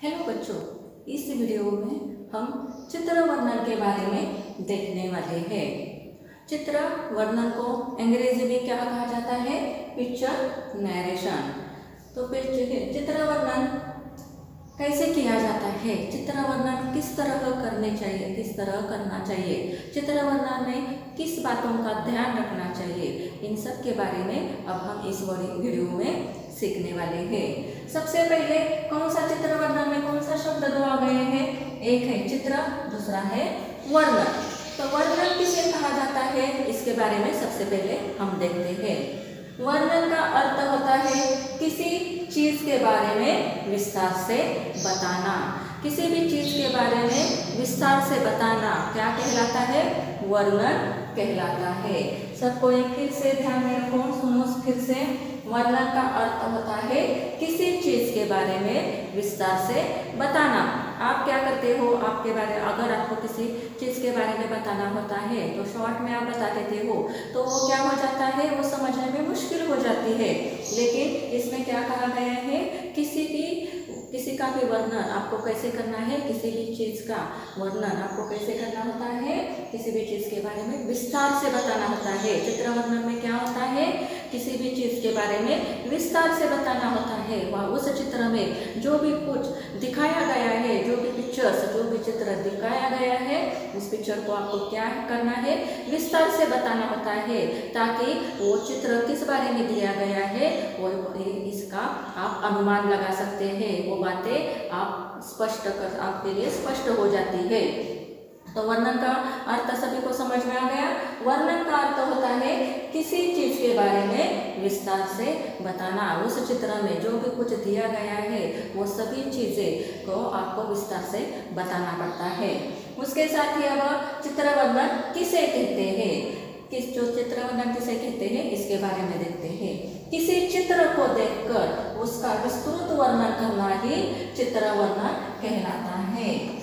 Hello बच्चों, इस video में हम चित्र वर्णन के बारे में देखने वाले हैं। चित्र वर्णन को अंग्रेज़ी में क्या कहा जाता है? पिक्चर नरेशन तो फिर चित्र वर्णन कैसे किया जाता है? चित्र वर्णन किस तरह करने चाहिए? किस तरह करना चाहिए? चित्र वर्णन में किस बातों का ध्यान रखना चाहिए? इन सब के बारे में अब हम इस वीडियो में सीखने वाले हैं। सबसे पहले कौन सा चित्र वर्णन में कौन सा शब्द दो गए हैं? एक है चित्र, दूसरा है वर्णन तो वर्णन किसे कहा जाता है? इसके बारे में सबसे पहले हम देखते हैं। वर्णन का अर्थ होता है किसी चीज़ के बारे में विस्तार से बताना। किसी भी चीज़ के बारे में विस्तार से बताना क्या कहलाता है? वर्णन कहलाता है। सबको एक फिर से ध्यान में रखो, सुनो फिर से। वर्णन का अर्थ होता है किसी चीज़ के बारे में विस्तार से बताना। आप क्या करते हो? आपके बारे, अगर आपको किसी चीज़ के बारे में बताना होता है तो शॉर्ट में आप बता देते हो तो वो क्या हो जाता है? वो समझने में मुश्किल हो जाती है। लेकिन इसमें क्या कहा गया है? किसी भी, किसी का भी वर्णन आपको कैसे करना है? किसी भी चीज़ का वर्णन आपको कैसे करना होता है? किसी भी चीज़ के बारे में विस्तार से बताना होता है। चित्र वर्णन में क्या होता है? किसी भी चीज़ के बारे में विस्तार से बताना होता है। वह उस चित्र में जो भी कुछ दिखाया गया है, जो भी पिक्चर्स जो भी चित्र दिखाया गया है, उस पिक्चर को आपको क्या करना है, विस्तार से बताना होता है, ताकि वो चित्र किस बारे में दिया गया है, और इसका आप अनुमान लगा सकते हैं। वो बातें आप स्पष्ट कर, आपके लिए स्पष्ट हो जाती है। तो वर्णन का अर्थ सभी को समझ में आ गया? वर्णन का अर्थ होता है किसी चीज़ के बारे में विस्तार से बताना। उस चित्र में जो भी कुछ दिया गया है, वो सभी चीज़ें को आपको विस्तार से बताना पड़ता है। उसके साथ ही अब चित्र वर्णन किसे कहते हैं? किस, जो चित्र वर्णन किसे कहते हैं, इसके बारे में देखते हैं। किसी चित्र को देखकर उसका विस्तृत वर्णन करना ही चित्र वर्णन कहलाता है।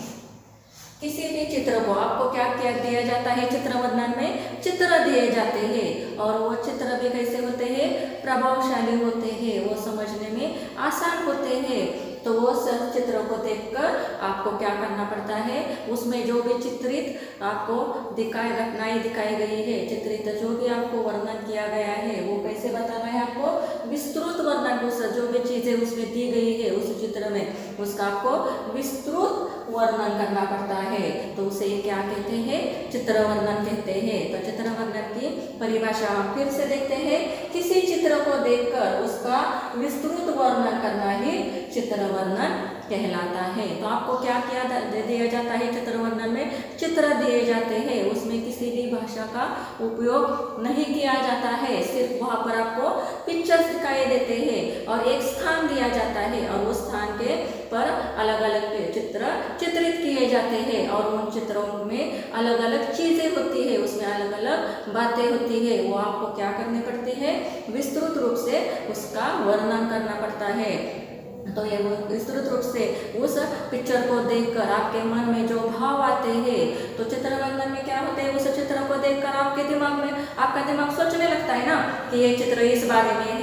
किसी भी चित्र को आपको क्या क्या दिया जाता है चित्र वर्णन में? चित्र दिए जाते हैं। और वो चित्र भी कैसे होते हैं? प्रभावशाली होते हैं। वो समझने में आसान होते हैं। तो वो सब चित्रों को देखकर आपको क्या करना पड़ता है? उसमें जो भी चित्रित आपको दिखाई घटनाएँ दिखाई गई है, चित्रित जो भी आपको वर्णन किया गया है, वो कैसे बताना है आपको? विस्तृत वर्णन उस, जो भी चीज़ें उसमें दी गई है, उस चित्र में उसका आपको विस्तृत वर्णन करना पड़ता है। तो उसे क्या कहते हैं? चित्र वर्णन कहते हैं। तो चित्र वर्णन की परिभाषा हम फिर से देखते हैं। किसी चित्र को देखकर उसका विस्तृत वर्णन करना ही चित्र वर्णन कहलाता है। तो आपको क्या क्या दिया जाता है चित्र वर्णन में? चित्र दिए जाते हैं। उसमें किसी भी भाषा का उपयोग नहीं किया जाता है। सिर्फ़ वहाँ पर आपको पिक्चर्स दिखाई देते हैं और एक स्थान दिया जाता है और उस स्थान के पर अलग अलग चित्र चित्रित किए जाते हैं और उन चित्रों में अलग अलग चीज़ें होती है, उसमें अलग अलग बातें होती है। वो आपको क्या करनी पड़ती है? विस्तृत रूप से उसका वर्णन करना पड़ता है। तो ये विस्तृत रूप से उस पिक्चर को देखकर आपके मन में जो भाव आते हैं तो चित्रवर्णन में क्या होते हैं? उस चित्र को देखकर आपके दिमाग में, आपका दिमाग सोचने लगता है ना कि ये चित्र इस बारे में चित्र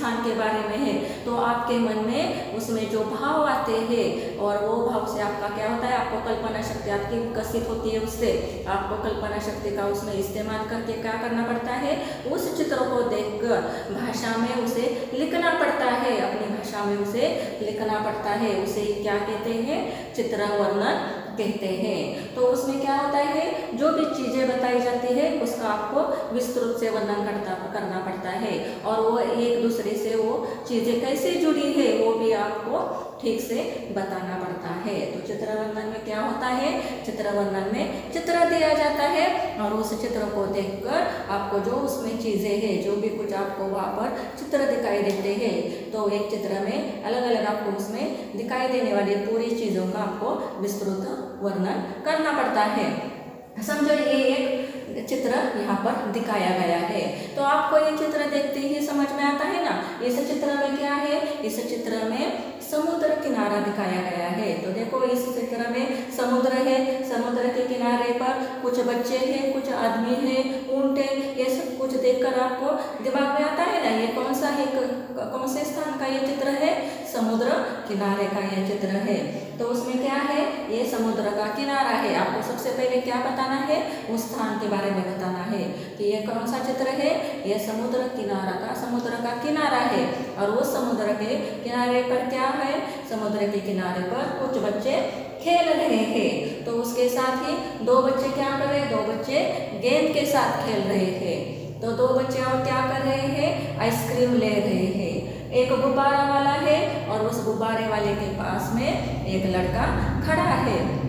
स्थान के बारे में है तो आपके मन में उसमें जो भाव आते हैं और वो भाव से आपका क्या होता है? आपको कल्पना शक्ति आपकी विकसित होती है उससे। आपको कल्पना शक्ति का उसमें इस्तेमाल करके क्या करना पड़ता है? उस चित्र को देखकर भाषा में उसे लिखना पड़ता है, अपनी भाषा में उसे लिखना पड़ता है। उसे क्या कहते हैं? चित्र वर्णन कहते हैं। तो उसमें क्या होता है? जो भी चीज़ें बताई जाती है, उसका आपको विस्तृत से वर्णन करता, करना पड़ता है। और वो एक दूसरे से वो चीज़ें कैसे जुड़ी है, वो भी आपको ठीक से बताना पड़ता है। तो चित्र वर्णन में क्या होता है? चित्र वर्णन में चित्र दिया जाता है और उस चित्र को देखकर आपको जो उसमें चीज़ें हैं, जो भी कुछ आपको वहाँ पर चित्र दिखाई देते हैं तो एक चित्र में अलग अलग आपको उसमें दिखाई देने वाली पूरी चीज़ों का आपको विस्तृत वर्णन करना पड़ता है। समझो ये एक चित्र यहाँ पर दिखाया गया है। तो आपको ये चित्र देखते ही समझ में आता है ना? इस चित्र में क्या है? इस चित्र में समुद्र किनारा दिखाया गया है। तो देखो, इस चित्र में समुद्र है। समुद्र के किनारे पर कुछ बच्चे हैं, कुछ आदमी हैं, ऊँट है। ये सब कुछ देखकर आपको दिमाग में आता है ना, ये कौन सा है कौन से स्थान का ये चित्र है? समुद्र किनारे का यह चित्र है। तो उसमें क्या है? ये समुद्र का किनारा है। आपको सबसे पहले क्या बताना है? उस स्थान के बारे में बताना कि यह कौन सा चित्र है? यह समुद्र किनारा का, समुद्र का किनारा है। और उस समुद्र के किनारे पर क्या है? समुद्र के किनारे पर कुछ बच्चे खेल रहे हैं। तो उसके साथ ही दो बच्चे क्या कर रहे दो बच्चे गेंद के साथ खेल रहे हैं। तो दो बच्चे और क्या कर रहे हैं? आइसक्रीम ले रहे हैं। एक गुब्बारा वाला है और उस गुब्बारे वाले के पास में एक लड़का खड़ा है।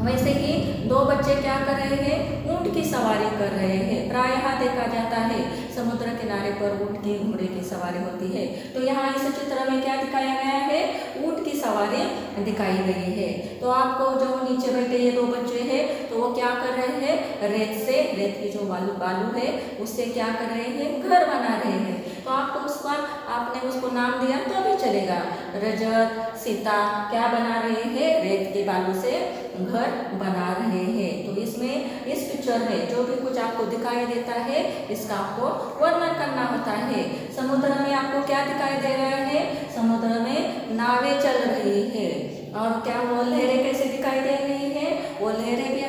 वैसे ही दो बच्चे क्या कर रहे हैं? ऊँट की सवारी कर रहे हैं। प्रायः देखा जाता है, समुद्र किनारे पर ऊँट की घोड़े की सवारी होती है। तो यहाँ इस चित्र में क्या दिखाया गया है? ऊँट की सवारी दिखाई गई है। तो आपको जो नीचे बैठे ये दो बच्चे हैं तो वो क्या कर रहे हैं? रेत से, रेत की जो बालू बालू है, उससे क्या कर रहे हैं? घर बना रहे हैं। तो आपको उसका आपने उसको नाम दिया तो चलेगा। रजत, सीता क्या बना रहे हैं? रेत के बालू से घर बना रहे हैं। तो इसमें इस पिक्चर में जो भी कुछ आपको दिखाई देता है, इसका आपको वर्णन करना होता है। समुद्र में आपको क्या दिखाई दे रहा है? समुद्र में नावें चल रही है। और क्या वो लहरें कैसे दिखाई दे रही है? वो लहरें भी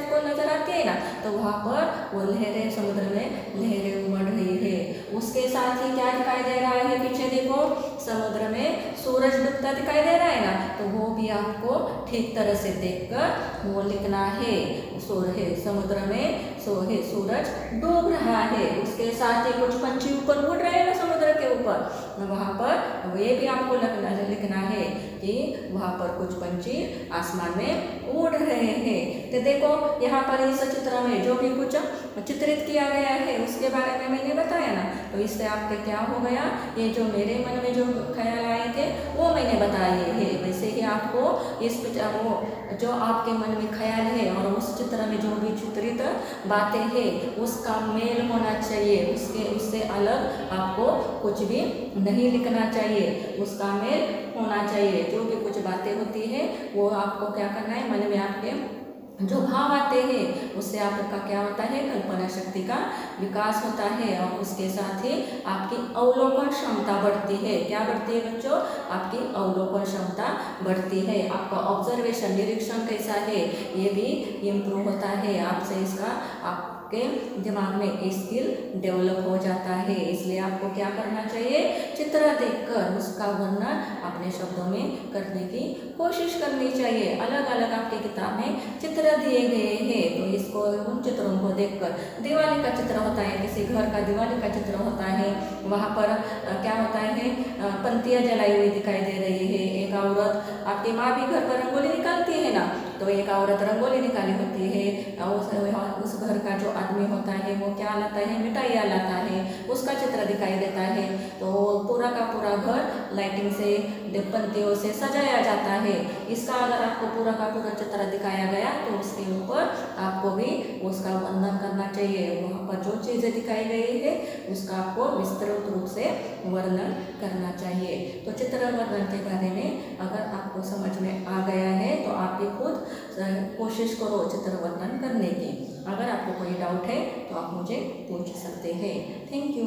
आपको नज़र आती है ना? तो वहाँ पर वो लहरें, समुद्र में लहरें उमड़ रही है। उसके साथ ही क्या दिखाई दे रहा है? पीछे देखो, समुद्र में सूरज डूबता दिखाई दे रहा है ना? तो वो भी आपको ठीक तरह से देखकर वो लिखना है है समुद्र में सो है सूरज डूब रहा है। उसके साथ ही कुछ पंछी ऊपर उड़ रहे हैं ना समुद्र के ऊपर। वहाँ पर वे भी आपको लिखना है। कि वहाँ पर कुछ पंछी आसमान में उड़ रहे हैं। तो देखो, यहाँ पर इस चित्र में जो भी कुछ चित्रित किया गया है, उसके बारे में मैंने बताया ना। तो इससे आपके क्या हो गया, ये जो मेरे मन में जो ख्याल आए थे, वो मैंने बताए हैं। वैसे ही आपको इस वो जो आपके मन में ख्याल है और उस चित्र में जो भी चित्रित बातें हैं, उसका मेल होना चाहिए। उसके, उससे अलग आपको कुछ भी नहीं लिखना चाहिए। उसका मेल होना चाहिए। जो भी कुछ बातें होती है, वो आपको क्या करना है? मन में आपके जो भाव आते हैं, उससे आपका क्या होता है? कल्पना शक्ति का विकास होता है और उसके साथ ही आपकी अवलोकन क्षमता बढ़ती है। क्या बढ़ती है बच्चों? आपकी अवलोकन क्षमता बढ़ती है। आपका ऑब्जर्वेशन निरीक्षण कैसा है? ये भी इम्प्रूव होता है। आपसे इसका आप आपके दिमाग में स्किल डेवलप हो जाता है। इसलिए आपको क्या करना चाहिए? चित्र देखकर उसका वर्णन अपने शब्दों में करने की कोशिश करनी चाहिए। अलग अलग आपकी किताब में चित्र दिए गए हैं तो इसको उन चित्रों को देखकर दिवाली का चित्र होता है, किसी घर का दिवाली का चित्र होता है, वहाँ पर क्या होता है पंक्तियाँ जलाई हुई दिखाई दे रही है। एक औरत आपकी माँ भी घर पर रंगोली निकालती है ना तो एक औरत रंगोली निकाली होती है उस उस घर का जो आदमी होता है, वो क्या लाता है? मिठाइयाँ लाता है, उसका चित्र दिखाई देता है। तो पूरा का पूरा घर लाइटिंग से पंक्तियों से सजाया जाता है। इसका अगर आपको पूरा का पूरा चित्र दिखाया गया तो उसके ऊपर आपको भी उसका वर्णन करना चाहिए। वहाँ पर जो चीज़ें दिखाई गई है, उसका आपको विस्तृत रूप से वर्णन करना चाहिए। तो चित्र वर्णन के बारे में अगर आपको समझ में आ गया है तो आप भी खुद कोशिश करो चित्र वर्णन करने की। अगर आपको कोई डाउट है तो आप मुझे पूछ सकते हैं। Thank you